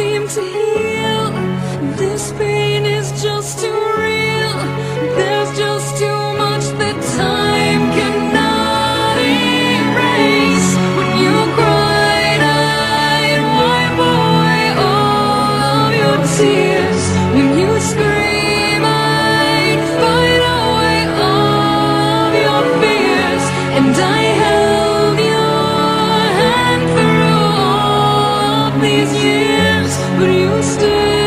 Seem to heal. This pain is just too real. There's just too much that time cannot erase. When you cried, I'd wipe away all of your tears. When you scream, I'd fight away all of your fears. And I held your hand through all these years, but you still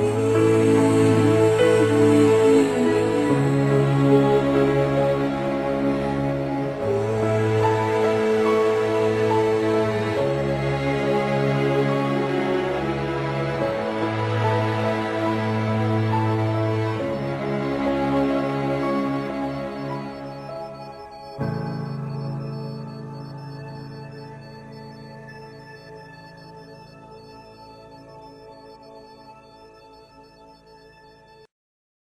you.